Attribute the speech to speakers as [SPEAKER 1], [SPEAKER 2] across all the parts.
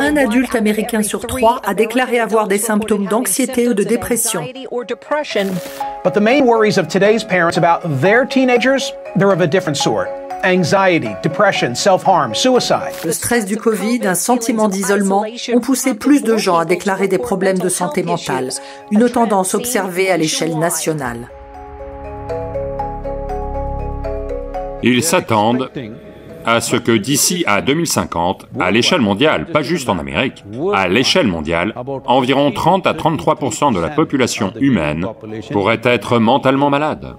[SPEAKER 1] un adulte américain sur trois a déclaré avoir des symptômes d'anxiété ou de dépression.
[SPEAKER 2] But the main worries of today's parents about their teenagers, they're of a different sort. Anxiety, depression, self-harm, suicide.
[SPEAKER 1] Le stress du Covid, un sentiment d'isolement ont poussé plus de gens à déclarer des problèmes de santé mentale, une tendance observée à l'échelle nationale.
[SPEAKER 3] Ils s'attendent à ce que d'ici à 2050, à l'échelle mondiale, pas juste en Amérique, à l'échelle mondiale, environ 30 à 33% de la population humaine pourrait être mentalement malade.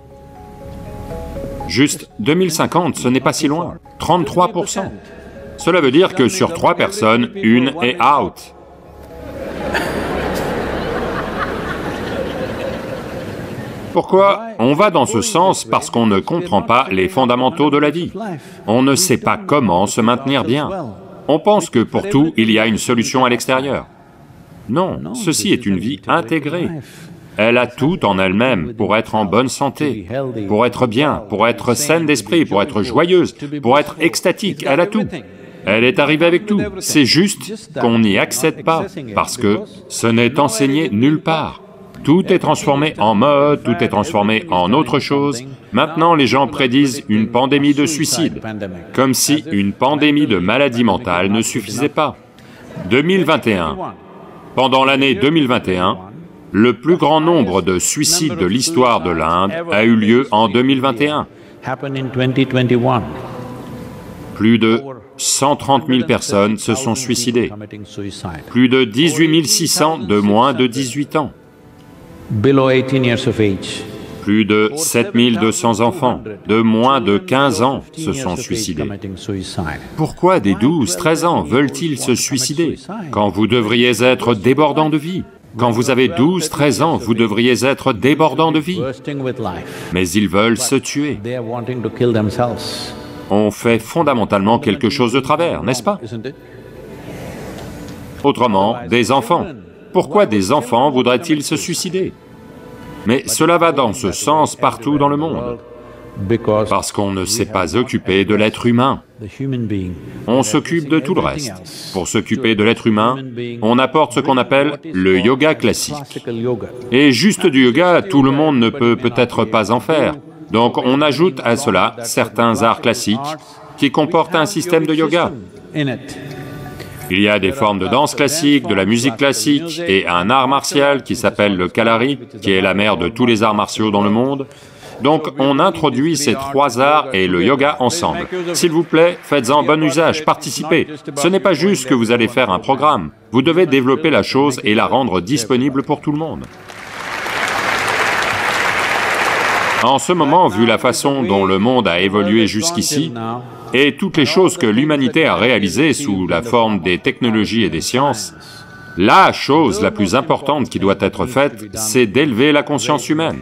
[SPEAKER 3] Juste 2050, ce n'est pas si loin, 33% Cela veut dire que sur trois personnes, une est out. Pourquoi On va dans ce sens parce qu'on ne comprend pas les fondamentaux de la vie. On ne sait pas comment se maintenir bien. On pense que pour tout, il y a une solution à l'extérieur. Non, ceci est une vie intégrée. Elle a tout en elle-même pour être en bonne santé, pour être bien, pour être saine d'esprit, pour être joyeuse, pour être extatique, elle a tout. Elle est arrivée avec tout, c'est juste qu'on n'y accède pas, parce que ce n'est enseigné nulle part. Tout est transformé en mode, tout est transformé en autre chose. Maintenant, les gens prédisent une pandémie de suicide, comme si une pandémie de maladie mentale ne suffisait pas. 2021. Pendant l'année 2021, le plus grand nombre de suicides de l'histoire de l'Inde a eu lieu en 2021. Plus de 130 000 personnes se sont suicidées, plus de 18 600 de moins de 18 ans. Plus de 7200 enfants de moins de 15 ans se sont suicidés. Pourquoi des 12, 13 ans veulent-ils se suicider quand vous devriez être débordant de vie? Quand vous avez 12, 13 ans, vous devriez être débordant de vie. Mais ils veulent se tuer. On fait fondamentalement quelque chose de travers, n'est-ce pas? Autrement, des enfants pourquoi des enfants voudraient-ils se suicider? Mais cela va dans ce sens partout dans le monde, parce qu'on ne s'est pas occupé de l'être humain. On s'occupe de tout le reste. Pour s'occuper de l'être humain, on apporte ce qu'on appelle le yoga classique. Et juste du yoga, tout le monde ne peut peut-être pas en faire. Donc on ajoute à cela certains arts classiques qui comportent un système de yoga. Il y a des formes de danse classique, de la musique classique et un art martial qui s'appelle le Kalari, qui est la mère de tous les arts martiaux dans le monde. Donc on introduit ces trois arts et le yoga ensemble. S'il vous plaît, faites-en bon usage, participez. Ce n'est pas juste que vous allez faire un programme, vous devez développer la chose et la rendre disponible pour tout le monde. En ce moment, vu la façon dont le monde a évolué jusqu'ici, et toutes les choses que l'humanité a réalisées sous la forme des technologies et des sciences, la chose la plus importante qui doit être faite, c'est d'élever la conscience humaine.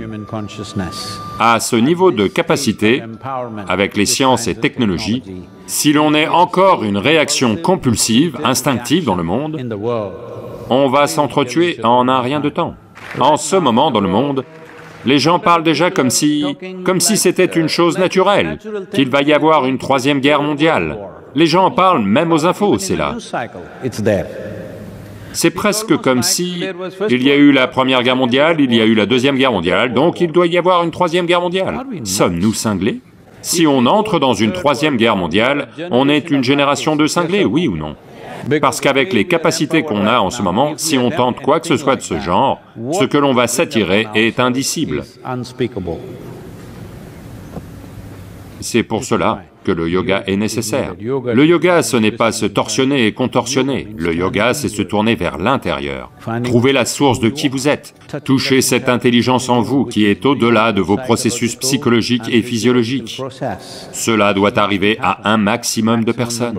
[SPEAKER 3] À ce niveau de capacité, avec les sciences et technologies, si l'on est encore une réaction compulsive, instinctive dans le monde, on va s'entretuer en un rien de temps. En ce moment dans le monde, les gens parlent déjà comme si... comme si c'était une chose naturelle, qu'il va y avoir une troisième guerre mondiale. Les gens en parlent même aux infos, c'est là. C'est presque comme si il y a eu la première guerre mondiale, il y a eu la deuxième guerre mondiale, donc il doit y avoir une troisième guerre mondiale. Sommes-nous cinglés? Si on entre dans une troisième guerre mondiale, on est une génération de cinglés, oui ou non? Parce qu'avec les capacités qu'on a en ce moment, si on tente quoi que ce soit de ce genre, ce que l'on va s'attirer est indicible. C'est pour cela que le yoga est nécessaire. Le yoga, ce n'est pas se torsionner et contorsionner. Le yoga, c'est se tourner vers l'intérieur, trouver la source de qui vous êtes, toucher cette intelligence en vous qui est au-delà de vos processus psychologiques et physiologiques. Cela doit arriver à un maximum de personnes.